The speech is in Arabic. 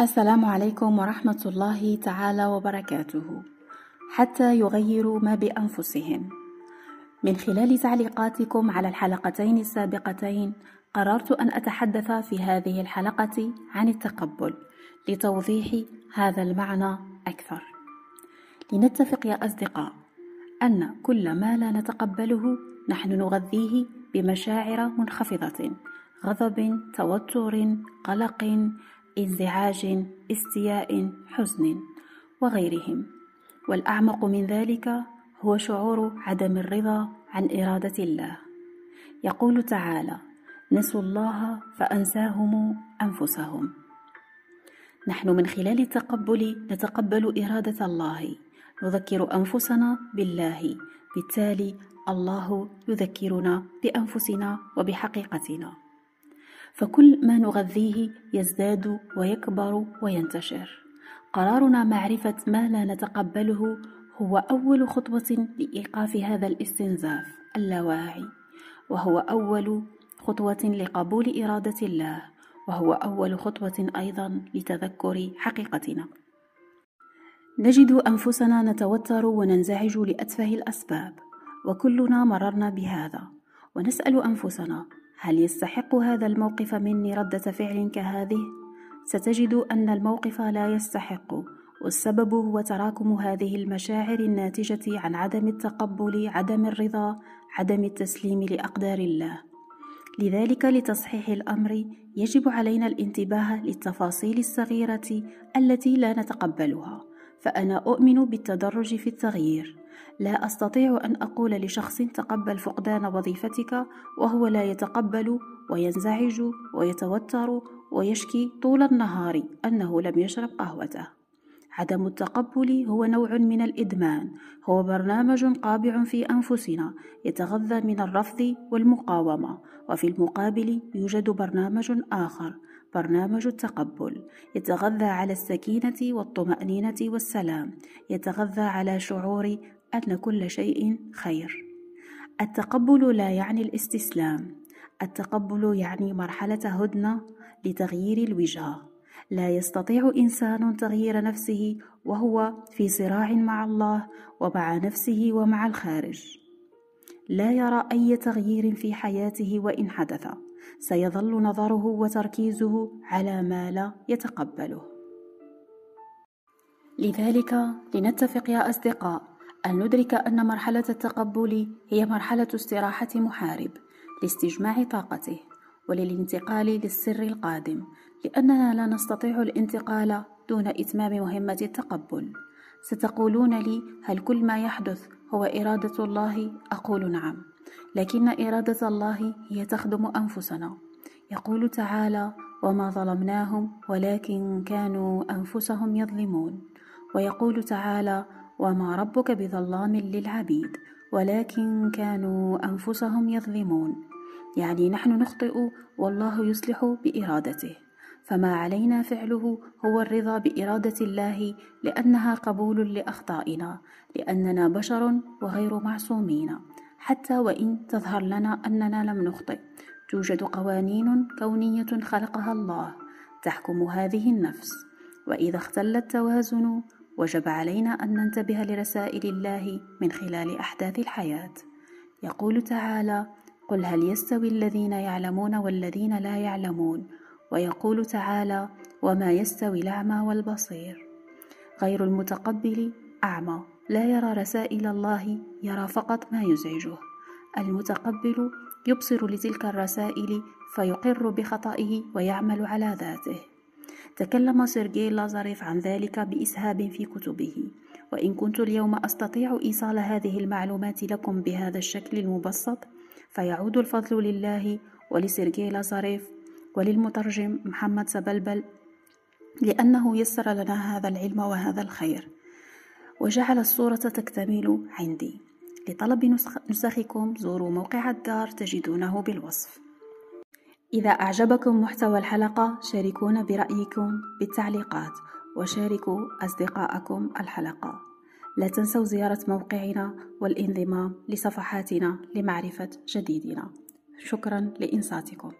السلام عليكم ورحمة الله تعالى وبركاته. حتى يغيروا ما بأنفسهم. من خلال تعليقاتكم على الحلقتين السابقتين قررت أن أتحدث في هذه الحلقة عن التقبل لتوضيح هذا المعنى أكثر. لنتفق يا أصدقاء أن كل ما لا نتقبله نحن نغذيه بمشاعر منخفضة غضب توتر قلق إنزعاج استياء حزن وغيرهم. والأعمق من ذلك هو شعور عدم الرضا عن إرادة الله. يقول تعالى نسوا الله فأنساهم أنفسهم. نحن من خلال التقبل نتقبل إرادة الله. نذكر أنفسنا بالله. بالتالي الله يذكرنا بأنفسنا وبحقيقتنا. فكل ما نغذيه يزداد ويكبر وينتشر. قرارنا معرفة ما لا نتقبله هو أول خطوة لإيقاف هذا الاستنزاف اللاواعي وهو أول خطوة لقبول إرادة الله وهو أول خطوة أيضا لتذكر حقيقتنا. نجد أنفسنا نتوتر وننزعج لأتفه الأسباب وكلنا مررنا بهذا ونسأل أنفسنا هل يستحق هذا الموقف مني ردة فعل كهذه؟ ستجد أن الموقف لا يستحق والسبب هو تراكم هذه المشاعر الناتجة عن عدم التقبل، عدم الرضا، عدم التسليم لأقدار الله. لذلك لتصحيح الأمر يجب علينا الانتباه للتفاصيل الصغيرة التي لا نتقبلها، فأنا أؤمن بالتدرج في التغيير. لا أستطيع أن أقول لشخص تقبل فقدان وظيفتك وهو لا يتقبل وينزعج ويتوتر ويشكي طول النهار أنه لم يشرب قهوته. عدم التقبل هو نوع من الإدمان هو برنامج قابع في أنفسنا يتغذى من الرفض والمقاومة وفي المقابل يوجد برنامج آخر برنامج التقبل. يتغذى على السكينة والطمأنينة والسلام. يتغذى على شعور أن كل شيء خير. التقبل لا يعني الاستسلام. التقبل يعني مرحلة هدنة لتغيير الوجهة. لا يستطيع إنسان تغيير نفسه وهو في صراع مع الله ومع نفسه ومع الخارج. لا يرى أي تغيير في حياته وإن حدث. سيظل نظره وتركيزه على ما لا يتقبله. لذلك لنتفق يا أصدقاء أن ندرك أن مرحلة التقبل هي مرحلة استراحة محارب لاستجماع طاقته وللانتقال للسر القادم لأننا لا نستطيع الانتقال دون إتمام مهمة التقبل. ستقولون لي هل كل ما يحدث هو إرادة الله؟ أقول نعم. لكن إرادة الله هي تخدم أنفسنا. يقول تعالى وما ظلمناهم ولكن كانوا أنفسهم يظلمون ويقول تعالى وما ربك بظلام للعبيد ولكن كانوا أنفسهم يظلمون يعني نحن نخطئ والله يصلح بإرادته. فما علينا فعله هو الرضا بإرادة الله لأنها قبول لأخطائنا لأننا بشر وغير معصومين. حتى وإن تظهر لنا أننا لم نخطئ. توجد قوانين كونية خلقها الله تحكم هذه النفس. وإذا اختل التوازن وجب علينا أن ننتبه لرسائل الله من خلال أحداث الحياة. يقول تعالى قل هل يستوي الذين يعلمون والذين لا يعلمون؟ ويقول تعالى وما يستوي الأعمى والبصير. غير المتقبل أعمى لا يرى رسائل الله يرى فقط ما يزعجه. المتقبل يبصر لتلك الرسائل فيقر بخطئه ويعمل على ذاته. تكلم سيرجي لازاريف عن ذلك بإسهاب في كتبه. وإن كنت اليوم أستطيع إيصال هذه المعلومات لكم بهذا الشكل المبسط فيعود الفضل لله ولسيرجي لازاريف وللمترجم محمد سبلبل لأنه يسر لنا هذا العلم وهذا الخير. وجعل الصورة تكتمل عندي. لطلب نسخكم زوروا موقع الدار تجدونه بالوصف. إذا أعجبكم محتوى الحلقة شاركونا برأيكم بالتعليقات وشاركوا أصدقائكم الحلقة. لا تنسوا زيارة موقعنا والانضمام لصفحاتنا لمعرفة جديدنا. شكرا لإنصاتكم.